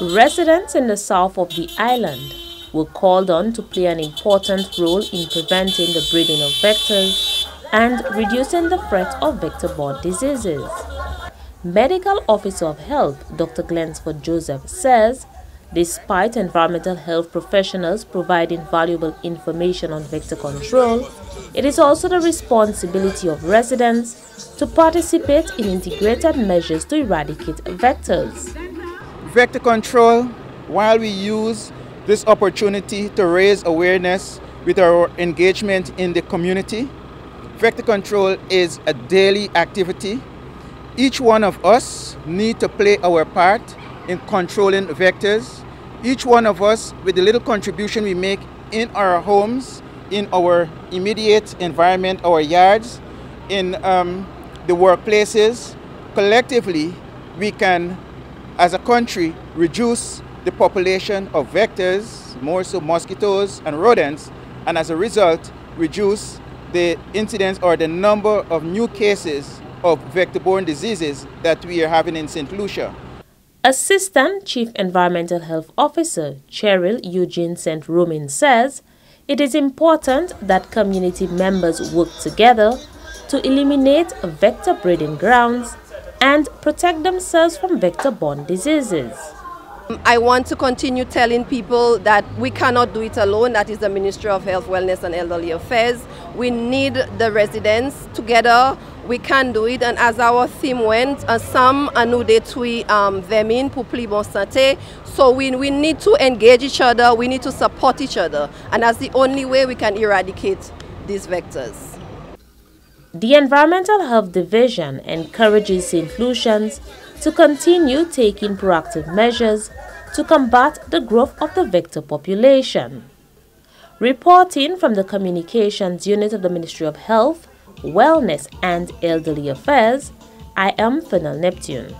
Residents in the south of the island were called on to play an important role in preventing the breeding of vectors and reducing the threat of vector-borne diseases. Medical Officer of Health Dr. Glensford Joseph says Despite environmental health professionals providing valuable information on vector control, it is also the responsibility of residents to participate in integrated measures to eradicate vectors. Vector control, while we use this opportunity to raise awareness with our engagement in the community, vector control is a daily activity. Each one of us need to play our part in controlling vectors. Each one of us, with the little contribution we make in our homes, in our immediate environment, our yards, in um, the workplaces, collectively, we can, as a country, reduce the population of vectors, more so mosquitoes and rodents, and as a result, reduce the incidence or the number of new cases of vector-borne diseases that we are having in St. Lucia. Assistant Chief Environmental Health Officer Cheryl Eugene St. Roman says it is important that community members work together to eliminate vector breeding grounds and protect themselves from vector-borne diseases. I want to continue telling people that we cannot do it alone. That is the Ministry of Health, Wellness and Elderly Affairs. We need the residents together. We can do it. And as our theme went, Ensemble, à nous détruire um, vermine pour bonne santé. So we, we need to engage each other. We need to support each other. And that's the only way we can eradicate these vectors. The Environmental Health Division encourages St. Lucians to continue taking proactive measures to combat the growth of the vector population. Reporting from the Communications Unit of the Ministry of Health, Wellness and Elderly Affairs, I am Fennel Neptune.